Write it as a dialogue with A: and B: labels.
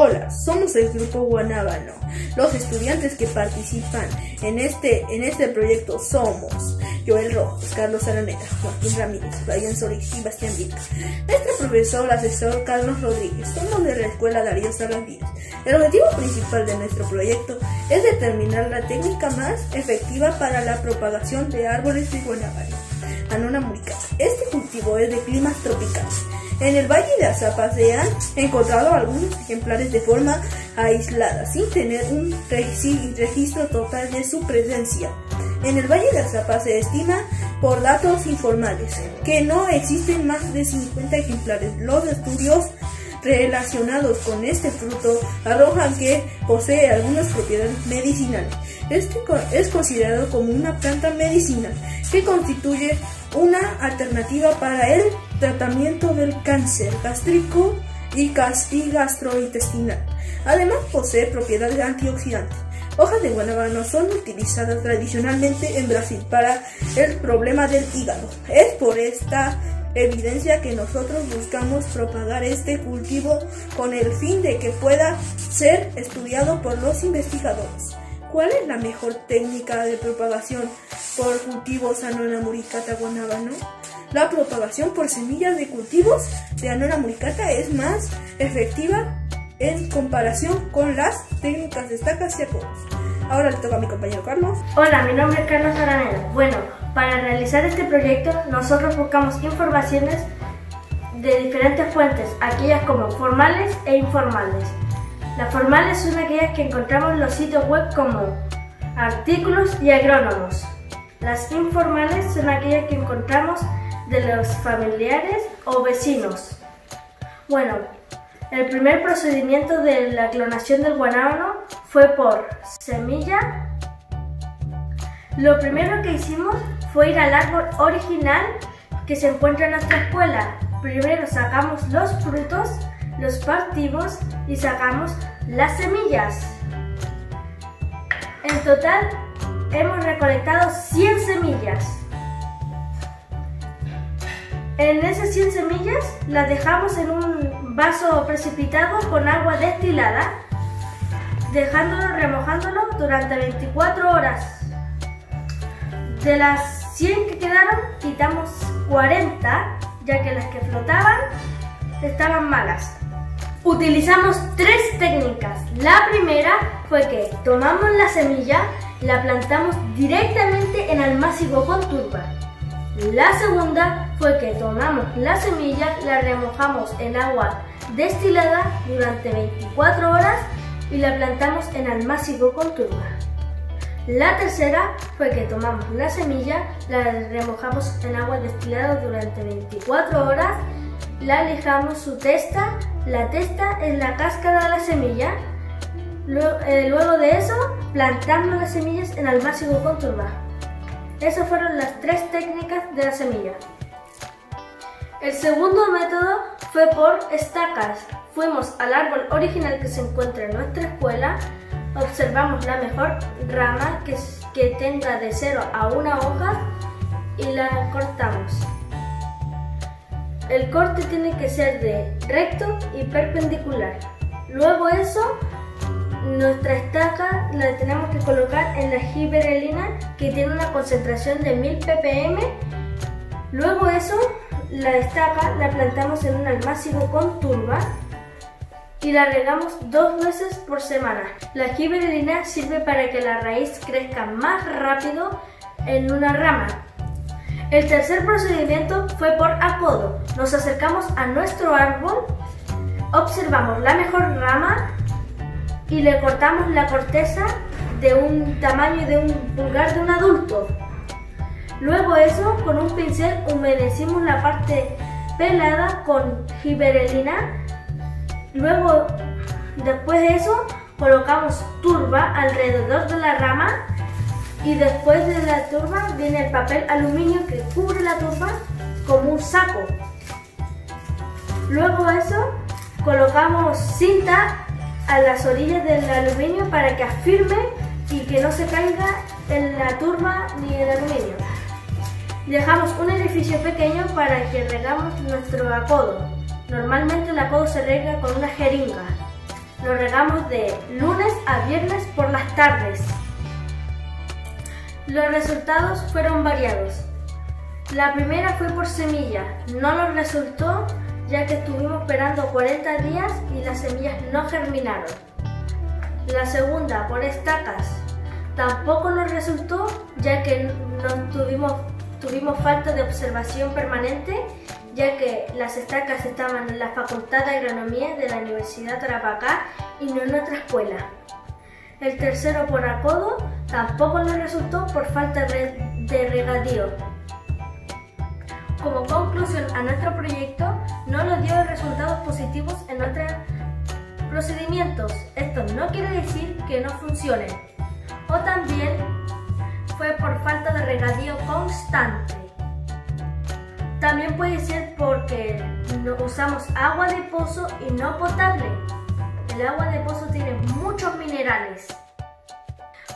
A: Hola, somos el grupo Guanábano. Los estudiantes que participan en este, en este proyecto somos Joel Rojas, Carlos Araneda, Joaquín Ramírez, Brian Solís y Bastián Vita. Nuestro profesor asesor Carlos Rodríguez. Somos de la escuela Darío Salas Díaz. El objetivo principal de nuestro proyecto es determinar la técnica más efectiva para la propagación de árboles de guanábano. Anona muricata. Este cultivo es de climas tropicales. En el Valle de Azapa se han encontrado algunos ejemplares de forma aislada, sin tener un registro total de su presencia. En el Valle de Azapa se estima por datos informales que no existen más de 50 ejemplares. Los estudios relacionados con este fruto arrojan que posee algunas propiedades medicinales. Este es considerado como una planta medicinal que constituye una alternativa para el tratamiento del cáncer gástrico y gastrointestinal. Además posee propiedades antioxidantes. Hojas de guanábano son utilizadas tradicionalmente en Brasil para el problema del hígado. Es por esta evidencia que nosotros buscamos propagar este cultivo con el fin de que pueda ser estudiado por los investigadores. ¿Cuál es la mejor técnica de propagación por cultivos Anona muricata guanábano? La propagación por semillas de cultivos de Anona muricata es más efectiva en comparación con las técnicas de estacas y. Ahora le toca a mi compañero Carlos.
B: Hola, mi nombre es Carlos Araneda. Bueno, para realizar este proyecto nosotros buscamos informaciones de diferentes fuentes, aquellas como formales e informales. Las formales son aquellas que encontramos en los sitios web como artículos y agrónomos. Las informales son aquellas que encontramos de los familiares o vecinos. Bueno, el primer procedimiento de la clonación del guanábano fue por semilla. Lo primero que hicimos fue ir al árbol original que se encuentra en nuestra escuela. Primero sacamos los frutos los partimos y sacamos las semillas. En total hemos recolectado 100 semillas. En esas 100 semillas las dejamos en un vaso precipitado con agua destilada, dejándolo remojándolo durante 24 horas. De las 100 que quedaron, quitamos 40, ya que las que flotaban estaban malas. Utilizamos tres técnicas. La primera fue que tomamos la semilla, la plantamos directamente en almácigo con turba. La segunda fue que tomamos la semilla, la remojamos en agua destilada durante 24 horas y la plantamos en almácigo con turba. La tercera fue que tomamos la semilla, la remojamos en agua destilada durante 24 horas la lijamos su testa, la testa es la cáscara de la semilla. Eh, luego, de eso, plantamos las semillas en almácigo con turba. Esas fueron las tres técnicas de la semilla. El segundo método fue por estacas. Fuimos al árbol original que se encuentra en nuestra escuela, observamos la mejor rama que, que tenga de cero a una hoja y la cortamos. El corte tiene que ser de recto y perpendicular. Luego eso, nuestra estaca la tenemos que colocar en la giberelina que tiene una concentración de 1000 ppm. Luego eso, la estaca la plantamos en un almácigo con turba y la regamos dos veces por semana. La giberelina sirve para que la raíz crezca más rápido en una rama el tercer procedimiento fue por apodo. Nos acercamos a nuestro árbol, observamos la mejor rama y le cortamos la corteza de un tamaño de un pulgar de un adulto. Luego eso, con un pincel humedecimos la parte pelada con giberelina. Luego, después de eso, colocamos turba alrededor de la rama y después de la turba viene el papel aluminio que cubre la turba como un saco. Luego eso colocamos cinta a las orillas del aluminio para que afirme y que no se caiga en la turba ni el aluminio. Dejamos un edificio pequeño para que regamos nuestro acodo. Normalmente el acodo se rega con una jeringa. Lo regamos de lunes a viernes por las tardes. Los resultados fueron variados. La primera fue por semilla. No nos resultó ya que estuvimos esperando 40 días y las semillas no germinaron. La segunda por estacas. Tampoco nos resultó ya que no tuvimos, tuvimos falta de observación permanente ya que las estacas estaban en la Facultad de Agronomía de la Universidad Tarapacá y no en otra escuela. El tercero por acodo tampoco nos resultó por falta de regadío. Como conclusión a nuestro proyecto, no nos dio resultados positivos en nuestros procedimientos. Esto no quiere decir que no funcionen. O también fue por falta de regadío constante. También puede ser porque no usamos agua de pozo y no potable. El agua de pozo tiene muchos minerales.